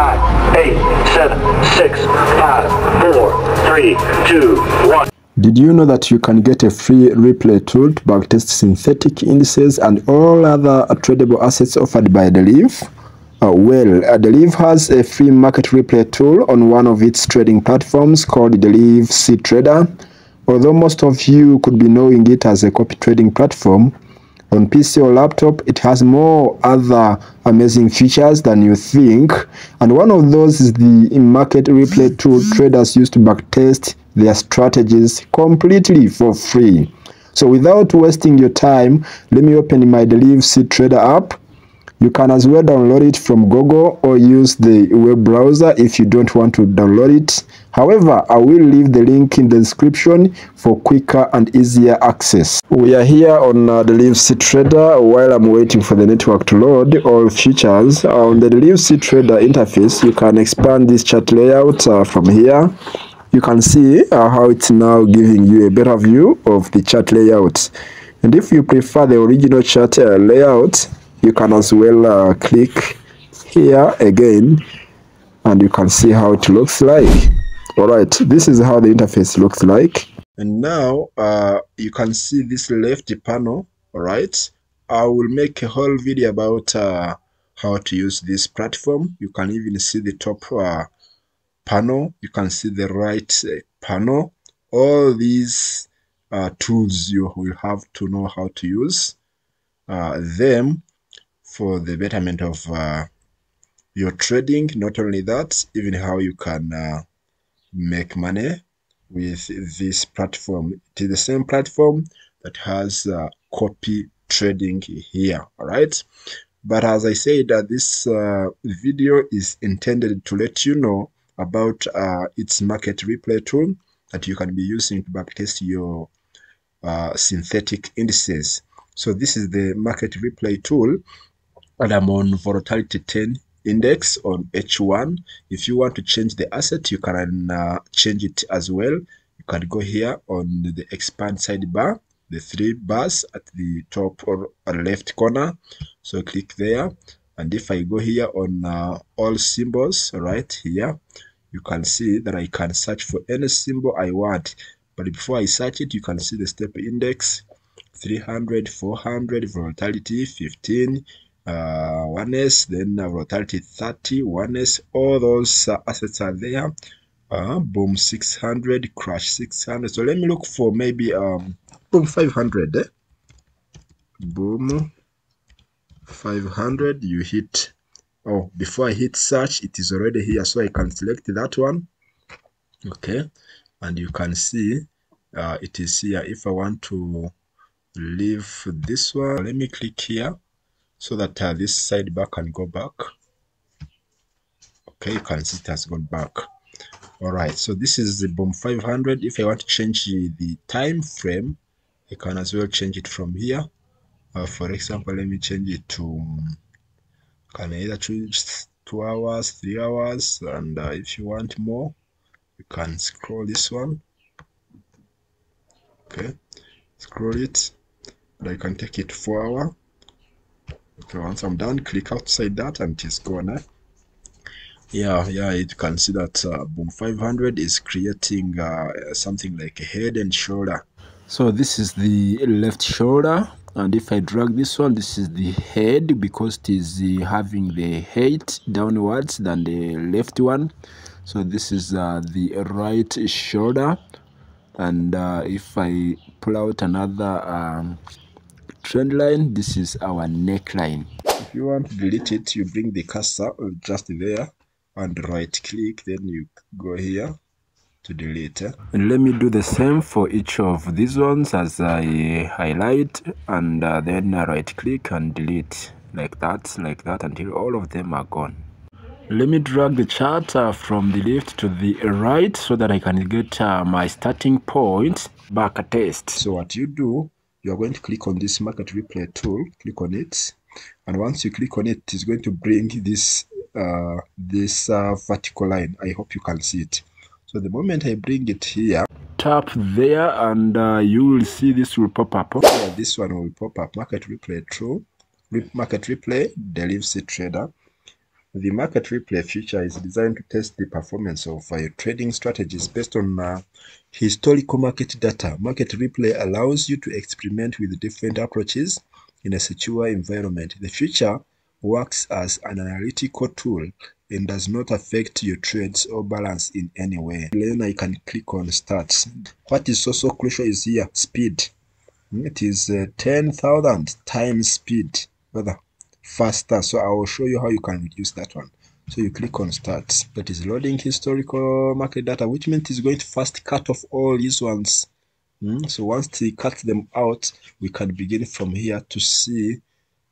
nine, eight, seven, six, five, four, three, two, one. Did you know that you can get a free replay tool to backtest synthetic indices and all other tradable assets offered by Deriv? Uh, well, uh, Deriv has a free market replay tool on one of its trading platforms called Deriv cTrader. Although most of you could be knowing it as a copy trading platform, on PC or laptop, it has more other amazing features than you think. And one of those is the in-market replay tool traders use to backtest their strategies completely for free. So without wasting your time, let me open my Deriv cTrader app you can as well download it from Google or use the web browser if you don't want to download it. However, I will leave the link in the description for quicker and easier access. We are here on uh, Deriv cTrader while I'm waiting for the network to load all features. On the cTrader interface, you can expand this chart layout uh, from here. You can see uh, how it's now giving you a better view of the chart layout. And if you prefer the original chart uh, layout, you can as well uh, click here again and you can see how it looks like. All right this is how the interface looks like. And now uh, you can see this left panel. All right i will make a whole video about uh, how to use this platform. You can even see the top uh, panel. You can see the right uh, panel. All these uh, tools you will have to know how to use them for the betterment of uh, your trading. Not only that, even how you can uh, make money with this platform. It is the same platform that has uh, copy trading here. All right. But as I said, uh, this uh, video is intended to let you know about uh, its market replay tool that you can be using to backtest your uh, synthetic indices. So this is the market replay tool and I'm on volatility 10 index on H1. If you want to change the asset, you can uh, change it as well. You can go here on the expand sidebar, the three bars at the top or left corner. So click there. And if I go here on uh, all symbols right here, you can see that I can search for any symbol I want. But before I search it, you can see the step index 300, 400, volatility 15, uh, 1s then uh, volatility 30 1s all those uh, assets are there. Uh, boom 600 crash 600 so let me look for maybe um boom 500 eh? boom 500 you hit. Oh before i hit search it is already here so i can select that one. Okay and you can see uh, it is here. If i want to leave this one let me click here so that uh, this sidebar can go back. Okay you can see it has gone back. All right so this is the boom 500 if i want to change the time frame i can as well change it from here. Uh, for example let me change it to um, can either choose two hours three hours and uh, if you want more you can scroll this one. Okay scroll it and i can take it four hour okay once i'm done click outside that and it's gone eh? yeah yeah you can see that uh, boom 500 is creating uh, something like a head and shoulder so this is the left shoulder and if i drag this one this is the head because it is uh, having the height downwards than the left one so this is uh, the right shoulder and uh, if i pull out another um, trend line this is our neckline. If you want to delete it you bring the cursor just there and right click then you go here to delete eh? and let me do the same for each of these ones as i highlight and uh, then right click and delete like that like that until all of them are gone. Let me drag the chart uh, from the left to the right so that i can get uh, my starting point back a test. So what you do you are going to click on this market replay tool click on it. And once you click on it it's going to bring this uh, this uh, vertical line. I hope you can see it. So the moment i bring it here tap there and uh, you will see this will pop up yeah, this one will pop up. Market replay true market replay Deriv cTrader The market replay feature is designed to test the performance of uh, trading strategies based on uh, historical market data. Market replay allows you to experiment with different approaches in a secure environment. The feature works as an analytical tool and does not affect your trades or balance in any way. Then I can click on start. What is also crucial is here speed. It is uh, 10,000 times speed. Rather faster. So i will show you how you can reduce that one. So you click on start. That is loading historical market data which means it's going to first cut off all these ones. Mm? so once they cut them out we can begin from here to see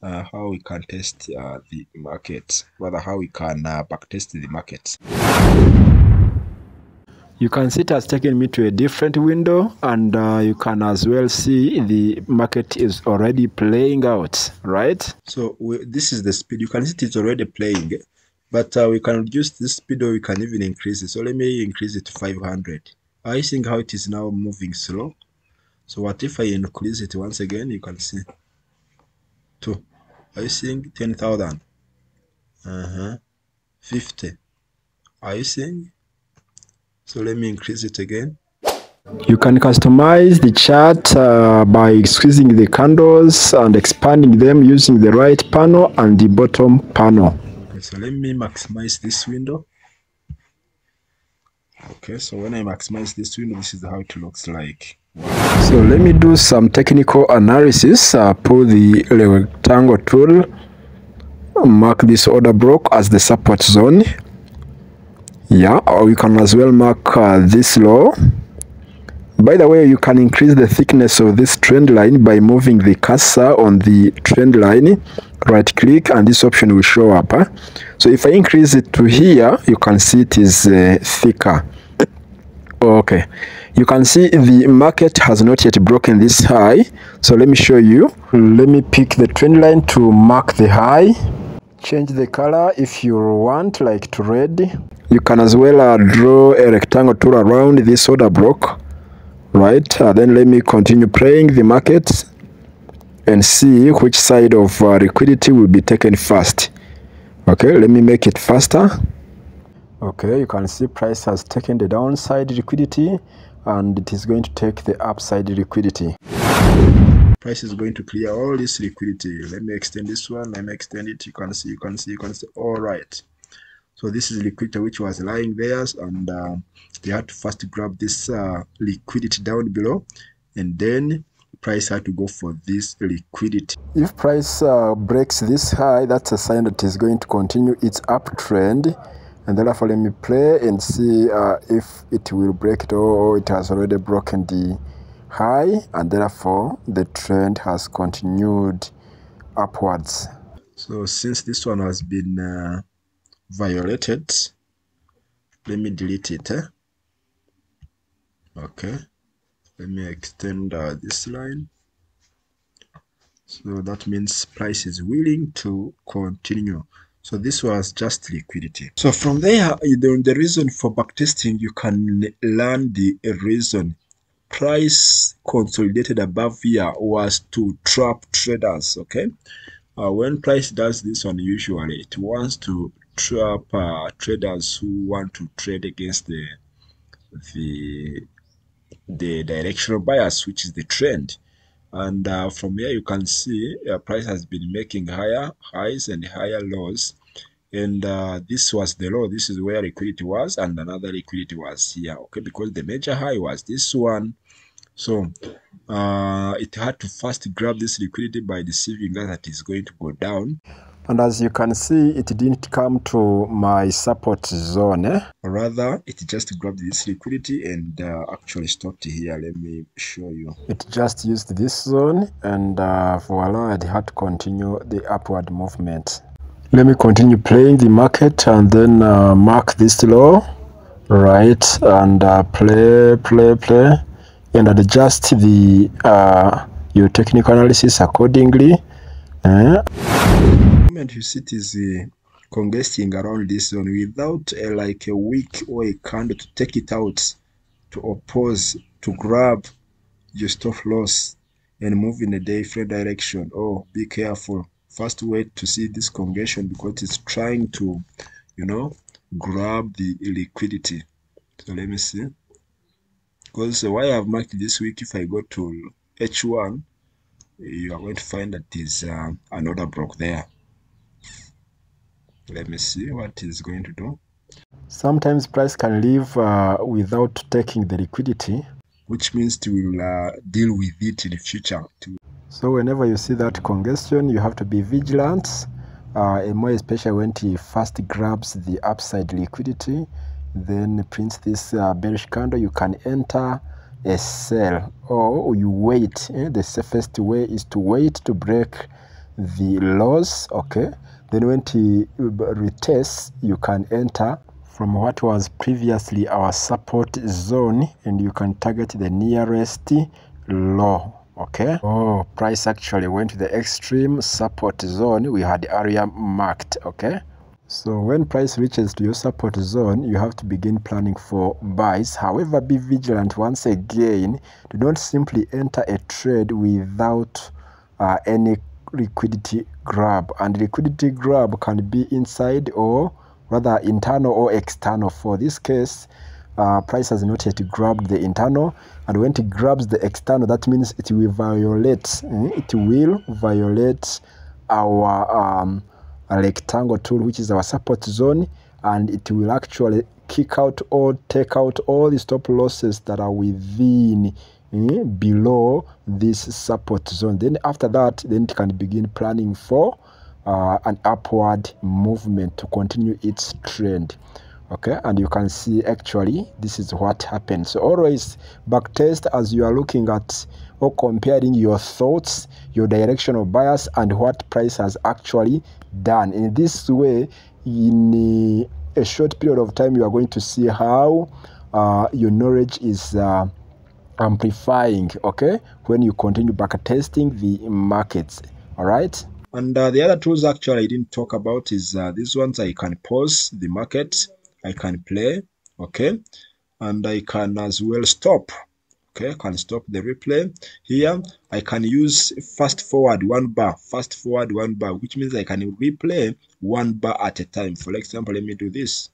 uh, how we can test uh, the market rather how we can uh, backtest the market you can see it has taken me to a different window and uh, you can as well see the market is already playing out right? So we, this is the speed. You can see it's already playing but uh, we can reduce this speed or we can even increase it. So let me increase it to 500 i think how it is now moving slow. So what if i increase it once again? You can see. Two. I think 10,000 uh-huh. 50 are you seeing so let me increase it again. You can customize the chart uh, by squeezing the candles and expanding them using the right panel and the bottom panel. Okay so let me maximize this window. Okay so when i maximize this window this is how it looks like. So let me do some technical analysis uh, pull the rectangle tool mark this order block as the support zone yeah or you can as well mark uh, this low by the way you can increase the thickness of this trend line by moving the cursor on the trend line. Right click and this option will show up huh? so if i increase it to here you can see it is uh, thicker. Okay. You can see the market has not yet broken this high. So let me show you. Let me pick the trend line to mark the high change the color if you want like to red. You can as well uh, draw a rectangle tool around this order block right? Uh, then let me continue playing the market and see which side of uh, liquidity will be taken first. Okay let me make it faster. Okay you can see price has taken the downside liquidity and it is going to take the upside liquidity price is going to clear all this liquidity. Let me extend this one let me extend it. You can see you can see you can see. All right. So this is liquidity which was lying there and uh, they had to first grab this uh, liquidity down below and then price had to go for this liquidity. If price uh, breaks this high that's a sign that it's going to continue its uptrend. And therefore let me play and see uh, if it will break it or it has already broken the high and therefore the trend has continued upwards. So since this one has been uh, violated let me delete it eh? okay. Let me extend uh, this line. So that means price is willing to continue. So this was just liquidity. So from there the, the reason for backtesting you can learn the reason price consolidated above here was to trap traders okay? Uh, when price does this one usually it wants to trap uh, traders who want to trade against the the the directional bias which is the trend. And uh, from here you can see uh, price has been making higher highs and higher lows. And uh, this was the low. This is where liquidity was and another liquidity was here okay? Because the major high was this one so uh, it had to first grab this liquidity by deceiving us that is going to go down. And as you can see it didn't come to my support zone eh? rather it just grabbed this liquidity and uh, actually stopped here. Let me show you. It just used this zone and uh, voila it had to continue the upward movement. Let me continue playing the market and then uh, mark this low right and uh, play play play and adjust the uh, your technical analysis accordingly eh? moment you see it is uh, congesting around this zone without uh, like a wick or a candle to take it out to oppose to grab your stop loss and move in a different direction. Oh be careful. First wait to see this congestion because it's trying to you know grab the liquidity. So let me see because why I've marked this week if I go to H1 you are going to find that is uh, another block there. Let me see what is going to do. Sometimes price can leave uh, without taking the liquidity. Which means it will uh, deal with it in the future. Too. so whenever you see that congestion you have to be vigilant. Uh, and more especially when it first grabs the upside liquidity then prints this uh, bearish candle. You can enter a sell or you wait eh? the safest way is to wait to break the lows okay? Then when it retests you can enter from what was previously our support zone and you can target the nearest low okay? Oh price actually went to the extreme support zone we had area marked okay so when price reaches to your support zone, you have to begin planning for buys. However, be vigilant once again. Do not simply enter a trade without uh, any liquidity grab. And liquidity grab can be inside or rather internal or external. For this case, uh, price has not yet grabbed the internal. And when it grabs the external, that means it will violate, eh? it will violate our... Um, a rectangle tool which is our support zone and it will actually kick out or take out all the stop losses that are within eh, below this support zone. Then after that then it can begin planning for uh, an upward movement to continue its trend okay and you can see actually this is what happened so always back test as you are looking at or comparing your thoughts your direction of bias and what price has actually done. In this way in a short period of time you are going to see how uh, your knowledge is uh, amplifying okay when you continue back testing the markets all right? And uh, the other tools actually i didn't talk about is uh, these ones i can pause the market I can play, okay, and I can as well stop, okay, I can stop the replay. Here, I can use fast forward one bar, fast forward one bar, which means I can replay one bar at a time. For example, let me do this.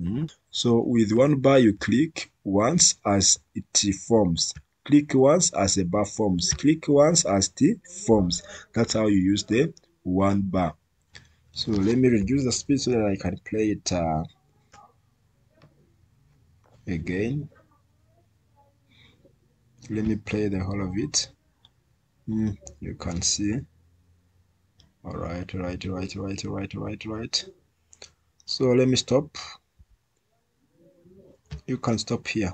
Mm. So with one bar, you click once as it forms. Click once as a bar forms. Click once as T forms. That's how you use the one bar. So let me reduce the speed so that I can play it uh, again. Let me play the whole of it. Mm, you can see. All right right right right right right right. So let me stop. You can stop here.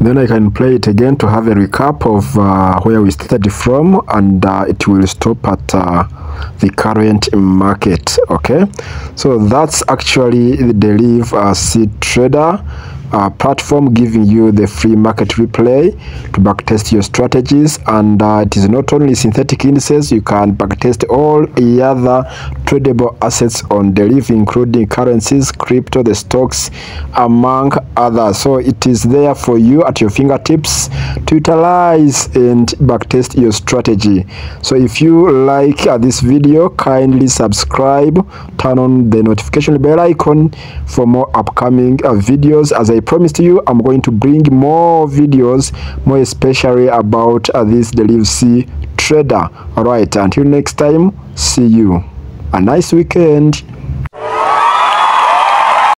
Then I can play it again to have a recap of uh, where we started from and uh, it will stop at uh, the current market okay? So that's actually the Deriv uh, cTrader uh, platform giving you the free market replay to backtest your strategies. And uh, it is not only synthetic indices you can backtest all the other tradable assets on Delive including currencies crypto the stocks among others. So it is there for you at your fingertips to utilize and backtest your strategy. So if you like uh, this video kindly subscribe turn on the notification bell icon for more upcoming uh, videos. As I promised you I'm going to bring more videos more especially about uh, this Deriv C trader. All right until next time see you. A nice weekend